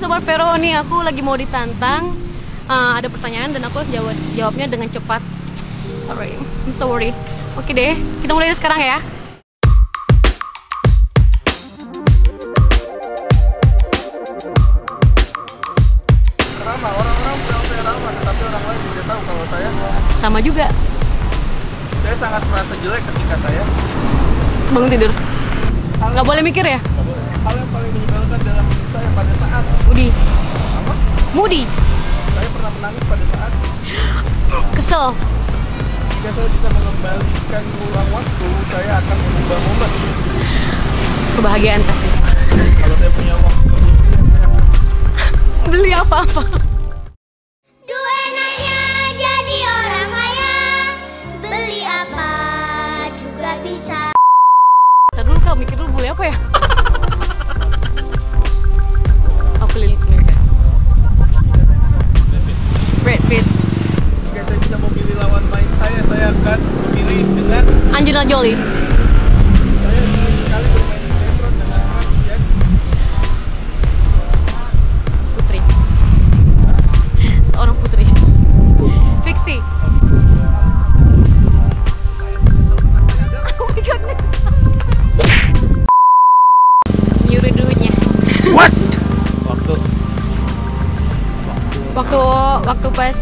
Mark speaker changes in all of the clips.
Speaker 1: Sobat Vero, nih aku lagi mau ditantang. Uh, Ada pertanyaan dan aku harus jawab, jawabnya dengan cepat. Sorry, I'm sorry. Oke deh, kita mulai dari sekarang ya.
Speaker 2: Rama, orang-orang bilang saya Rama, tetapi orang lain tidak tahu kalau saya
Speaker 1: Sama juga,
Speaker 2: saya sangat merasa jelek ketika saya
Speaker 1: bangun tidur. Nggak boleh mikir ya?
Speaker 2: hal yang paling menyebalkan dalam hidup saya pada
Speaker 1: Moody.
Speaker 2: Apa?
Speaker 1: Moody,
Speaker 2: Saya pernah menangis pada saat
Speaker 1: kesel.
Speaker 2: Jika saya bisa mengembalikan ulang waktu, saya akan mengubah momen.
Speaker 1: Kebahagiaan pasti.
Speaker 2: Kalau saya punya ya saya akan
Speaker 1: Beli apa-apa.
Speaker 3: Duenanya jadi orang kaya. Beli apa juga bisa.
Speaker 1: Ntar dulu kak, mikir dulu beli apa ya?
Speaker 2: Peran menjadi
Speaker 1: Putri. Seorang putri. Fiksi. Oh my goodness. Nyuri duitnya.
Speaker 2: What? Waktu.
Speaker 1: Waktu waktu pas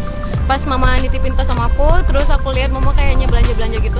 Speaker 1: pas mama nitipin tas sama aku terus aku lihat mama kayaknya belanja belanja gitu